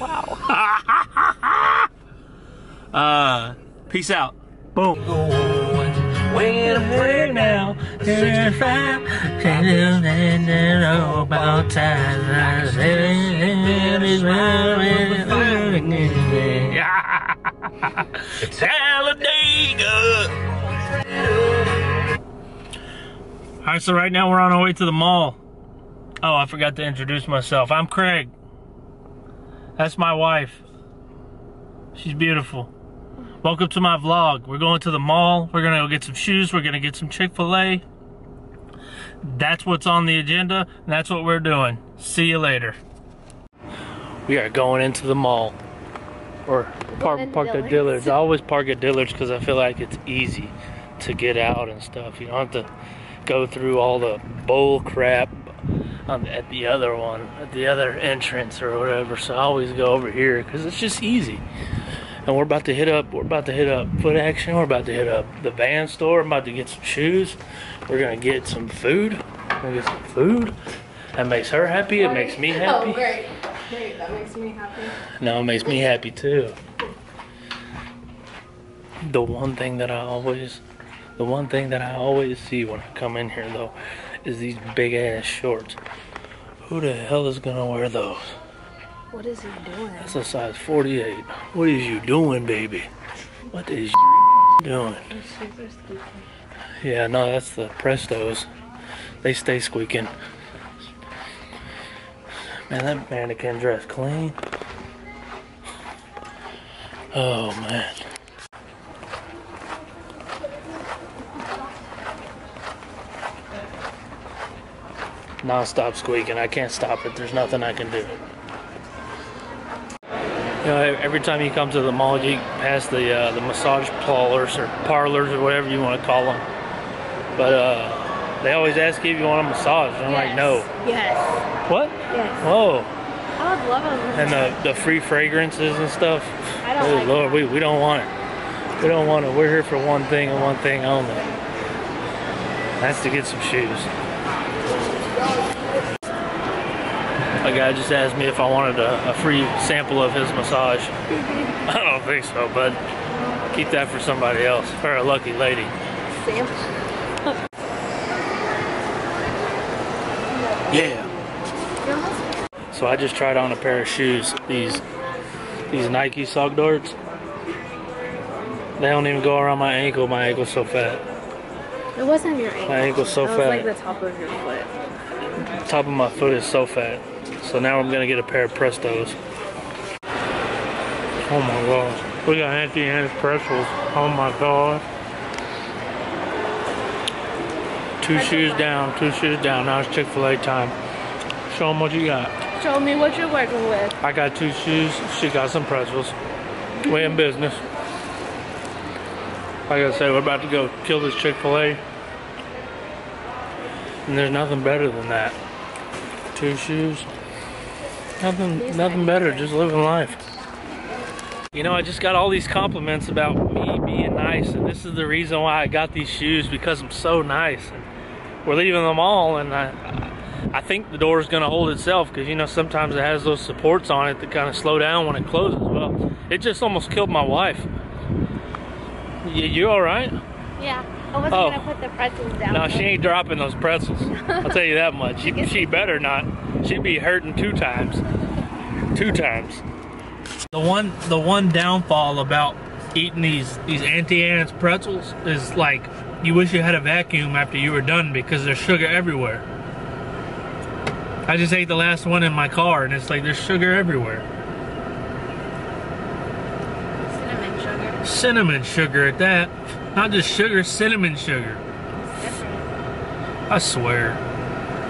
Wow. uh, peace out. Boom. When I'm now, it's fine. about time. Talladega. All right, so right now we're on our way to the mall. Oh, I forgot to introduce myself. I'm Craig. That's my wife. She's beautiful. Welcome to my vlog. We're going to the mall. We're gonna go get some shoes. We're gonna get some Chick-fil-A. That's what's on the agenda. And that's what we're doing. See you later. We are going into the mall. Or park, park at Dillard's. Dillard's. I always park at Dillard's because I feel like it's easy to get out and stuff. You don't have to go through all the bull crap on, at the other one, at the other entrance or whatever. So I always go over here because it's just easy. And we're about to hit up. We're about to hit up Foot Action. We're about to hit up the van store. I'm about to get some shoes. We're gonna get some food. We're gonna get some food. That makes her happy. It makes me oh, happy. Oh, great. Great. That makes me happy. No, it makes me happy too. The one thing that I always, the one thing that I always see when I come in here though, is these big ass shorts. Who the hell is gonna wear those? What is he doing? That's a size 48. What is you doing, baby? What is you doing? Yeah, no, that's the Prestos. They stay squeaking. Man, that mannequin dress clean. Oh man. Non-stop squeaking. I can't stop it. There's nothing I can do. You know, every time you come to the mall, you pass the uh, the massage parlors or parlors or whatever you want to call them. But uh, they always ask you if you want a massage. And I'm like, no. Yes. What? Yes. Whoa. I would love a And the, the free fragrances and stuff. I don't Oh like Lord, we, we don't want it. We don't want it. We're here for one thing and one thing only. That's to get some shoes. A guy just asked me if I wanted a, a free sample of his massage. I don't think so, but keep that for somebody else, for a lucky lady. Sam. Yeah. So I just tried on a pair of shoes. These these Nike sock darts. They don't even go around my ankle. My ankle's so fat. It wasn't your ankle. My ankle's so That fat. was like the top of your foot. Top of my foot is so fat. So now I'm gonna get a pair of Prestos. Oh my gosh. We got Auntie Anne's pretzels. Oh my god. Two shoes down, two shoes down. Now it's Chick-fil-A time. Show them what you got. Show me what you're working with. I got two shoes. She got some pretzels. We in mhm. business. Like I said, we're about to go kill this Chick-fil-A. And there's nothing better than that. Two shoes. Nothing nothing better, just living life. You know, I just got all these compliments about me being nice, and this is the reason why I got these shoes because I'm so nice. And we're leaving the mall, and I, I think the door is going to hold itself because you know sometimes it has those supports on it that kind of slow down when it closes. Well, it just almost killed my wife. You, you all right? Yeah. I wasn't Oh. gonna put the pretzels down. No, she ain't dropping those pretzels. I'll tell you that much. She, she better not. She'd be hurting two times. Two times. The one the one downfall about eating these these Auntie Anne's pretzels is like you wish you had a vacuum after you were done because there's sugar everywhere. I just ate the last one in my car and it's like there's sugar everywhere. Cinnamon sugar. Cinnamon sugar at that. Not just sugar, cinnamon sugar. I swear.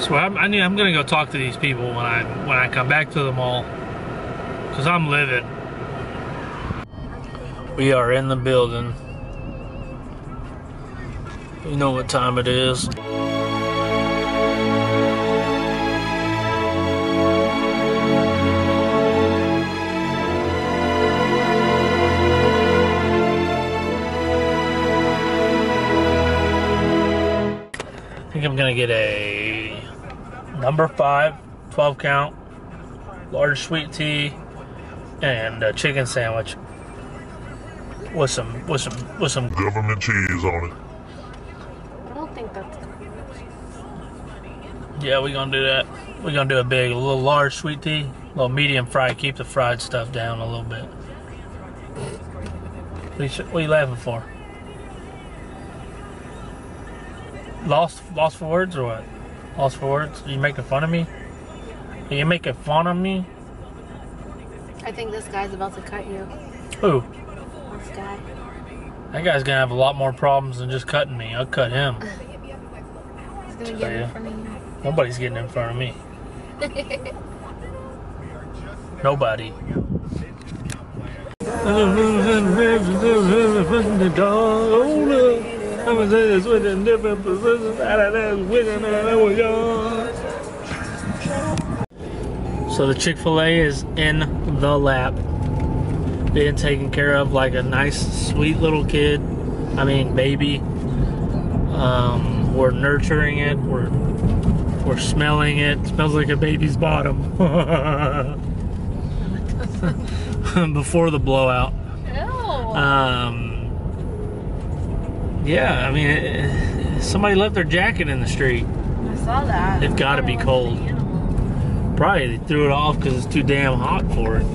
Swear, I'm, I I'm gonna go talk to these people when I when I come back to the mall, cause I'm livid. We are in the building. You know what time it is. I think I'm gonna get a number five, 12 count, large sweet tea, and a chicken sandwich with some with some with some Government cheese on it. I don't think that's Yeah, we're gonna do that. We're gonna do a big, a little large sweet tea, a little medium fry. Keep the fried stuff down a little bit. What are you, what are you laughing for? Lost, lost for words or what? Lost for words? Are you making fun of me? Are you making fun of me? I think this guy's about to cut you. Who? This guy. That guy's gonna have a lot more problems than just cutting me. I'll cut him. He's gonna get Yeah. in front of you. Nobody's getting in front of me. Nobody. So the Chick fil A is in the lap, being taken care of like a nice, sweet little kid. I mean, baby. Um, we're nurturing it. We're we're smelling it. smells like a baby's bottom. Before the blowout. Um, yeah, I mean, eh, somebody left their jacket in the street. I saw that. They've gotta be cold. thought it was an animal. Probably they threw it off because it's too damn hot for it.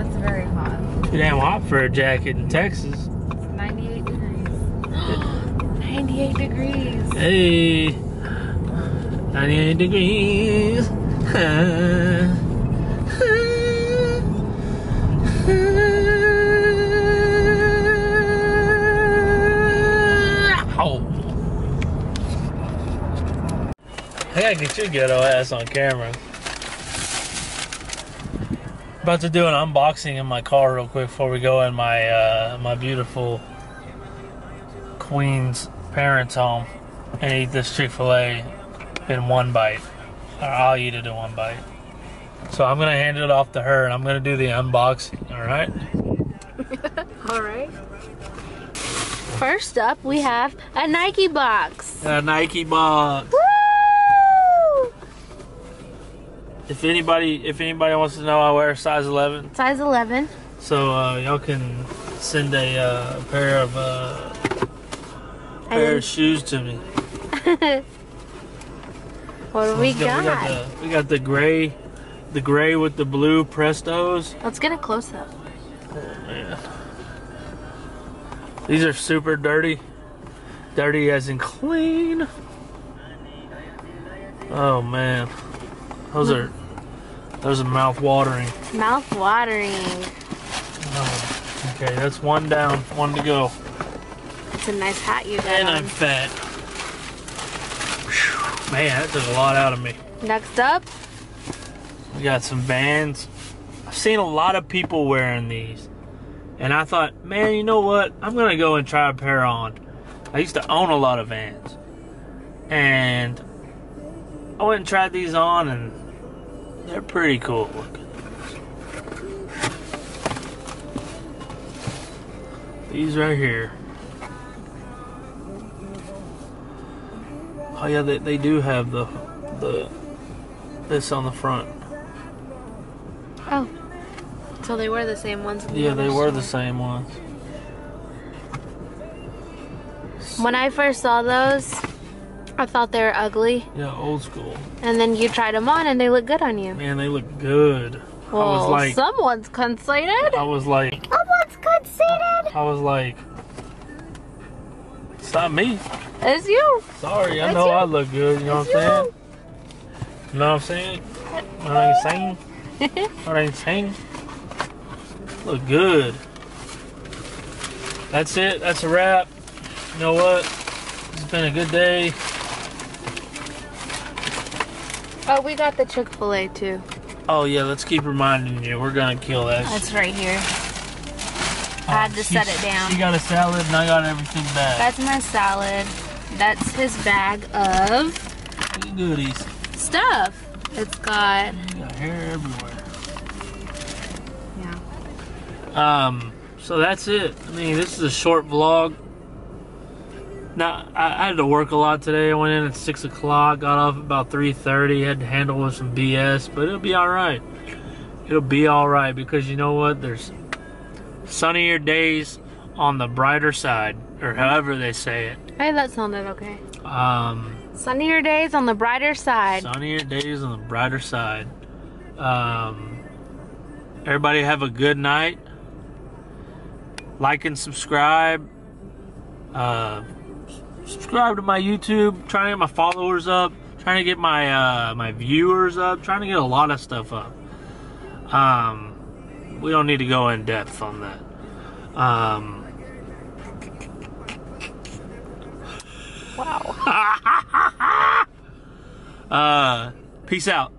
It's very hot. Too damn hot for a jacket in Texas. It's 98 degrees. 98 degrees. Hey, 98 degrees. gotta get your ghetto ass on camera. About to do an unboxing in my car real quick before we go in my uh, my beautiful Queens parents' home and eat this Chick Fil A in one bite. Or I'll eat it in one bite. So I'm gonna hand it off to her, and I'm gonna do the unboxing. All right? All right. First up, we have a Nike box. A Nike box. Woo! If anybody, if anybody wants to know, I wear size 11, Size 11. so uh, y'all can send a uh, pair of uh, pair of shoes to me. what do we We got, got? the, we got the gray, the gray with the blue Prestos. Let's get a close up. Yeah. These are super dirty. Dirty as in clean. Oh man. Those are those are mouth watering. Mouth watering. Oh, okay, that's one down, one to go. It's a nice hat you got And on. I'm fat. Whew, Man, that took a lot out of me. Next up, We got some Vans. I've seen a lot of people wearing these. And I thought, man, you know what? I'm going to go and try a pair on. I used to own a lot of Vans. And I went and tried these on, and they're pretty cool looking. These right here. Oh yeah, they, they do have the the this on the front. oh, so they were the same ones. the Yeah, they were the same ones. When I first saw those, I thought they were ugly, Yeah, old school. and then you tried them on, and they look good on you. Man, they look good. Well, I was like, someone's conceited. I was like, Someone's conceited. I was like, it's not me. It's you. Sorry, I It's know you. I look good. You know what I'm saying? You know what I'm saying? What I'm saying? What I'm saying? Look good. That's it. That's a wrap. You know what? It's been a good day. Oh, we got the Chick Fil A too. Oh yeah, let's keep reminding you. We're gonna kill that. That's right here. I had to set it down. You got a salad and I got everything back. That's my salad. That's his bag of Goodies. stuff. It's got You got hair everywhere. yeah. Um, so that's it. I mean, this is a short vlog. Now, I, I had to work a lot today. I went in at six o'clock, got off about three thirty. Had to handle with some BS, but it'll be all right. It'll be all right because you know what? There's sunnier days on the brighter side, or however they say it. Hey, that sounded okay. Um, Sunnier days on the brighter side. sunnier days on the brighter side. Um, everybody have a good night. Like and subscribe. Uh, subscribe to my YouTube. Trying to get my followers up. Trying to get my uh, my viewers up. Trying to get a lot of stuff up. Um, we don't need to go in depth on that. Um, Wow. uh, peace out.